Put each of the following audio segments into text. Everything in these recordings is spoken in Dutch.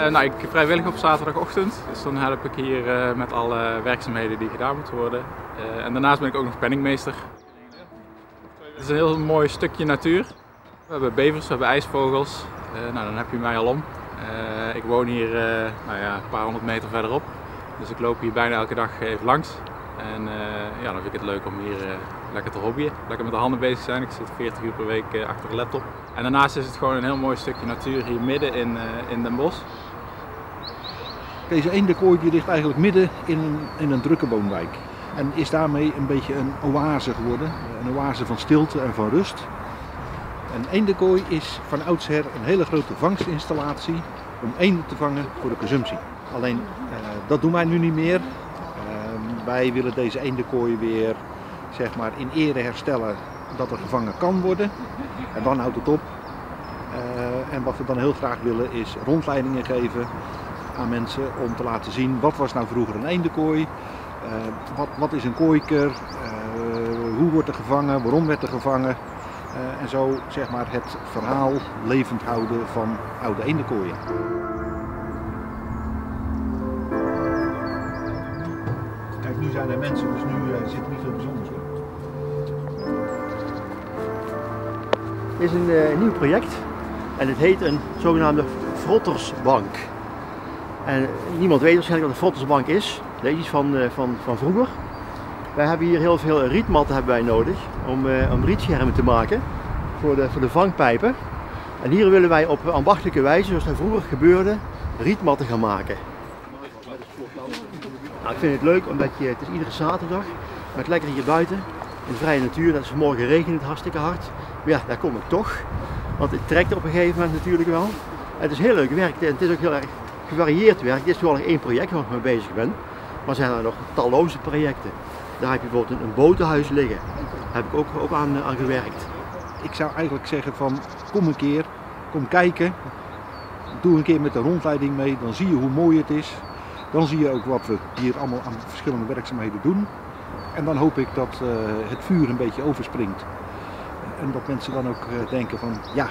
Uh, nou, ik vrijwillig op zaterdagochtend, dus dan help ik hier uh, met alle werkzaamheden die gedaan moeten worden. Uh, en daarnaast ben ik ook nog penningmeester. Het is een heel mooi stukje natuur. We hebben bevers, we hebben ijsvogels. nou, dan heb je mij al om. ik woon hier nou ja, een paar honderd meter verderop, dus ik loop hier bijna elke dag even langs. En ja, dan vind ik het leuk om hier lekker te hobbyen, lekker met de handen bezig zijn. Ik zit 40 uur per week achter de laptop. En daarnaast is het gewoon een heel mooi stukje natuur hier midden in, in Den Bosch. Deze eendenkooi die ligt eigenlijk midden in een, in een drukke woonwijk. En is daarmee een beetje een oase geworden. Een oase van stilte en van rust. Een eendenkooi is van oudsher een hele grote vangstinstallatie om eenden te vangen voor de consumptie. Alleen eh, dat doen wij nu niet meer. Uh, wij willen deze eendenkooi weer zeg maar, in ere herstellen dat er gevangen kan worden. En dan houdt het op. Uh, en wat we dan heel graag willen is rondleidingen geven aan mensen om te laten zien wat was nou vroeger een eendenkooi, uh, wat, wat is een kooiker, uh, hoe wordt er gevangen, waarom werd er gevangen. Uh, en zo zeg maar het verhaal levend houden van oude eendekooien. Kijk, nu zijn er mensen, dus nu zit er niet veel bijzonders op. Is een nieuw project en het heet een zogenaamde frottersbank. En niemand weet waarschijnlijk wat een frottersbank is. Dat is iets van, uh, van, van vroeger. Wij hebben hier heel veel rietmatten hebben wij nodig om, uh, om rietschermen te maken voor de, voor de vangpijpen. En hier willen wij op ambachtelijke wijze, zoals dat vroeger gebeurde, rietmatten gaan maken. Nou, ik vind het leuk omdat je, het is iedere zaterdag, met lekker hier buiten in de vrije natuur. Dat is vanmorgen regent het hartstikke hard. Maar ja, daar kom ik toch. Want het trekt op een gegeven moment natuurlijk wel. Het is heel leuk werk en het is ook heel erg gevarieerd werk. Dit is toevallig één project waar ik mee bezig ben. Maar zijn er nog talloze projecten. Daar heb je bijvoorbeeld een botenhuis liggen. Daar heb ik ook, ook aan, gewerkt. Ik zou eigenlijk zeggen van kom een keer, kom kijken. Doe een keer met de rondleiding mee, dan zie je hoe mooi het is. Dan zie je ook wat we hier allemaal aan verschillende werkzaamheden doen. En dan hoop ik dat uh, het vuur een beetje overspringt. En dat mensen dan ook uh, denken van ja,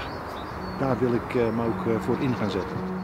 daar wil ik me ook voor in gaan zetten.